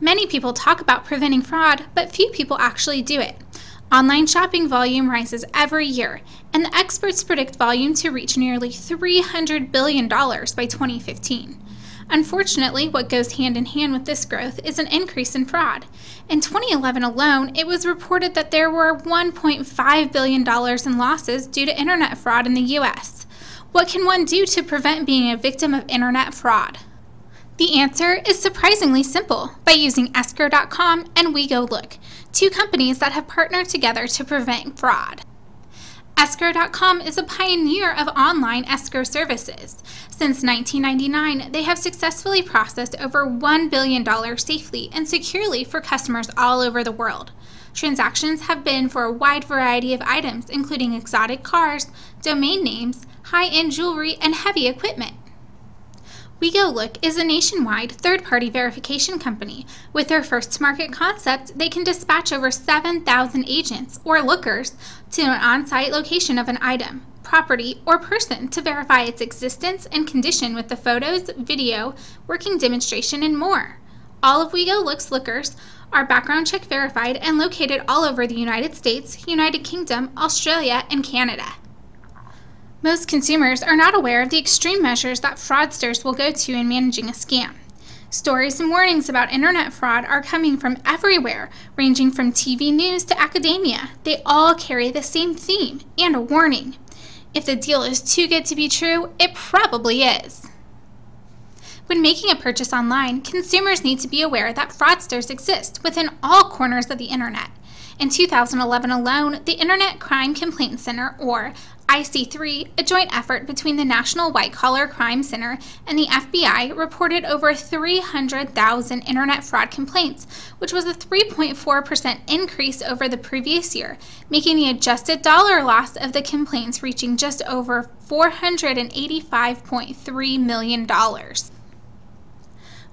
Many people talk about preventing fraud, but few people actually do it. Online shopping volume rises every year, and the experts predict volume to reach nearly $300 billion by 2015. Unfortunately, what goes hand in hand with this growth is an increase in fraud. In 2011 alone, it was reported that there were $1.5 billion in losses due to internet fraud in the U.S. What can one do to prevent being a victim of internet fraud? The answer is surprisingly simple by using escrow.com and WeGoLook, two companies that have partnered together to prevent fraud. Escrow.com is a pioneer of online escrow services. Since 1999, they have successfully processed over $1 billion safely and securely for customers all over the world. Transactions have been for a wide variety of items, including exotic cars, domain names, high end jewelry, and heavy equipment. WeGoLook is a nationwide third party verification company. With their first market concept, they can dispatch over 7,000 agents or lookers to an on site location of an item, property, or person to verify its existence and condition with the photos, video, working demonstration, and more. All of WeGoLook's lookers are background check verified and located all over the United States, United Kingdom, Australia, and Canada. Most consumers are not aware of the extreme measures that fraudsters will go to in managing a scam. Stories and warnings about internet fraud are coming from everywhere, ranging from TV news to academia. They all carry the same theme and a warning. If the deal is too good to be true, it probably is. When making a purchase online, consumers need to be aware that fraudsters exist within all corners of the internet. In 2011 alone, the Internet Crime Complaint Center, or IC3, a joint effort between the National White Collar Crime Center and the FBI, reported over 300,000 internet fraud complaints, which was a 3.4% increase over the previous year, making the adjusted dollar loss of the complaints reaching just over $485.3 million.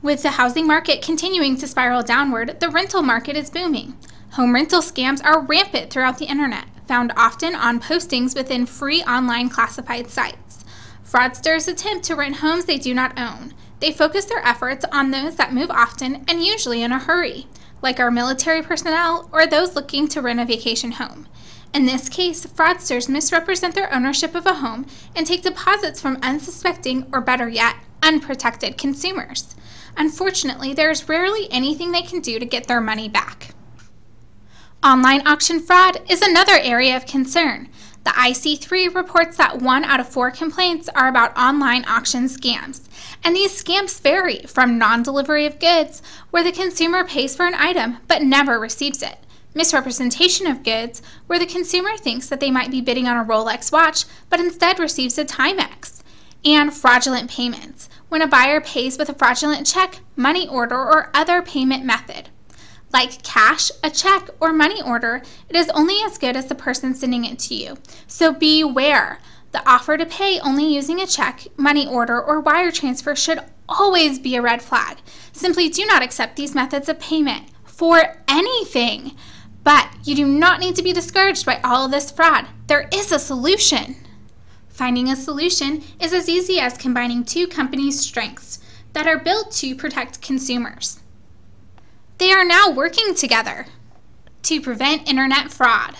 With the housing market continuing to spiral downward, the rental market is booming. Home rental scams are rampant throughout the internet found often on postings within free online classified sites. Fraudsters attempt to rent homes they do not own. They focus their efforts on those that move often and usually in a hurry, like our military personnel or those looking to rent a vacation home. In this case, fraudsters misrepresent their ownership of a home and take deposits from unsuspecting, or better yet, unprotected consumers. Unfortunately, there is rarely anything they can do to get their money back. Online auction fraud is another area of concern. The IC3 reports that one out of four complaints are about online auction scams. And these scams vary from non delivery of goods, where the consumer pays for an item but never receives it, misrepresentation of goods, where the consumer thinks that they might be bidding on a Rolex watch but instead receives a Timex, and fraudulent payments, when a buyer pays with a fraudulent check, money order, or other payment method. Like cash, a check, or money order, it is only as good as the person sending it to you. So beware. The offer to pay only using a check, money order, or wire transfer should always be a red flag. Simply do not accept these methods of payment for anything. But you do not need to be discouraged by all of this fraud. There is a solution. Finding a solution is as easy as combining two companies' strengths that are built to protect consumers. They are now working together to prevent internet fraud.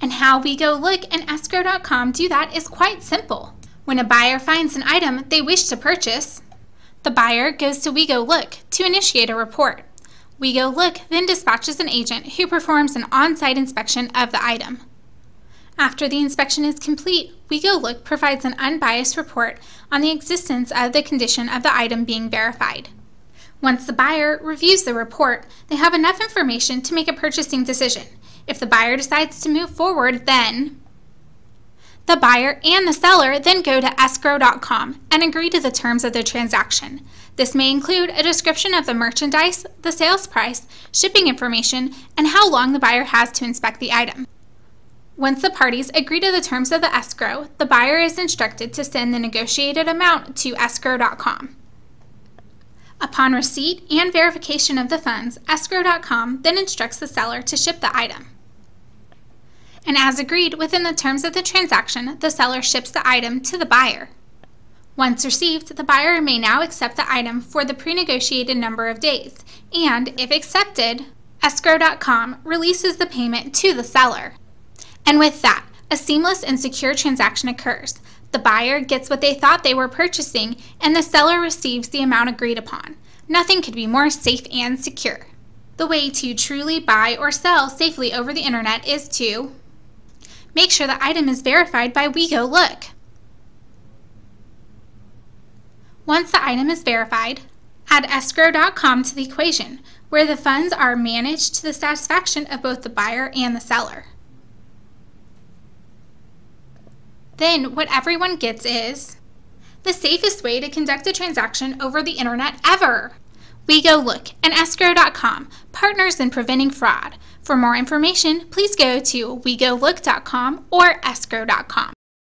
And how we go WeGoLook and escrow.com do that is quite simple. When a buyer finds an item they wish to purchase, the buyer goes to WeGoLook to initiate a report. WeGoLook then dispatches an agent who performs an on site inspection of the item. After the inspection is complete, WeGoLook provides an unbiased report on the existence of the condition of the item being verified. Once the buyer reviews the report, they have enough information to make a purchasing decision. If the buyer decides to move forward, then the buyer and the seller then go to escrow.com and agree to the terms of the transaction. This may include a description of the merchandise, the sales price, shipping information, and how long the buyer has to inspect the item. Once the parties agree to the terms of the escrow, the buyer is instructed to send the negotiated amount to escrow.com. Upon receipt and verification of the funds, escrow.com then instructs the seller to ship the item. And as agreed within the terms of the transaction, the seller ships the item to the buyer. Once received, the buyer may now accept the item for the pre-negotiated number of days, and if accepted, escrow.com releases the payment to the seller. And with that, a seamless and secure transaction occurs. The buyer gets what they thought they were purchasing, and the seller receives the amount agreed upon. Nothing could be more safe and secure. The way to truly buy or sell safely over the internet is to make sure the item is verified by WeGoLook. Once the item is verified, add escrow.com to the equation, where the funds are managed to the satisfaction of both the buyer and the seller. Then what everyone gets is the safest way to conduct a transaction over the internet ever. WeGoLook and escrow.com, partners in preventing fraud. For more information, please go to wegolook.com or escrow.com.